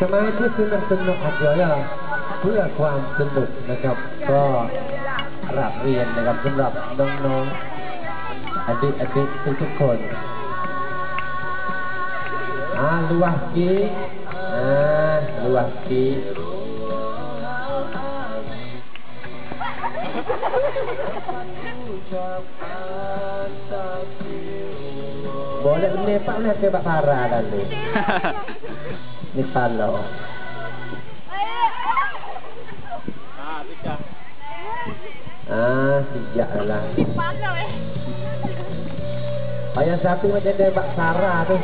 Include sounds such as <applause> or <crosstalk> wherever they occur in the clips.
ทำไมที่ซื้อกันเป็นอัดเยอะเพื่อความสนุกนะครับ ก็กราบเรียนนะครับสำหรับน้องๆอดีตอดีตทุกคนอาลูวากีอาลูวากีจากอาตาคิว boleh menepak boleh ke Pak Farah tadi <laughs> ni palo ah sejak lah. Ayah satu macam dia Pak Sarah tu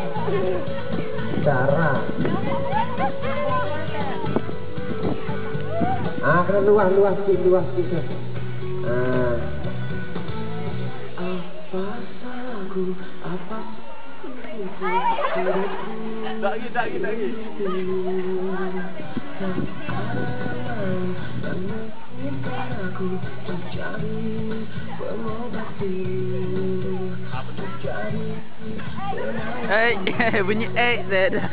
Sarah Ah kena luah luah sikit luah sikit tu. Ah. Apa salahku? Apa Tak lagi, tak lagi, tak lagi. bunyi eh dah.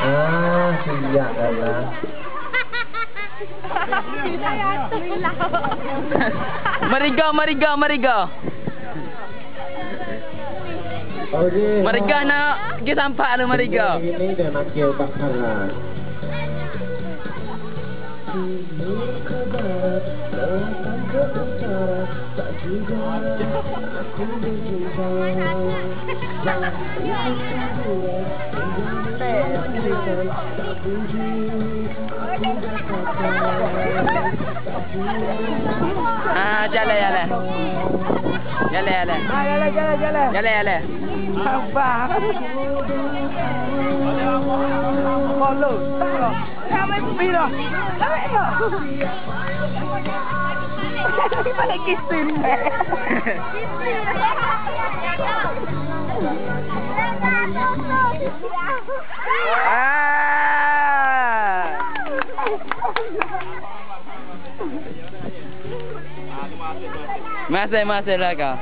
Ah, siap dah lah. Mariga, mariga, mariga. Mariga nak pergi sampak tu mariga. Dah makin obat parah. Ah, jale jale. Jale jale. Ah, jale jale jale. Jale jale. Apa? Follow. Kami pira. Kami yo. Kami balik kisin. Kisin. Ah. Masih masih lah kau.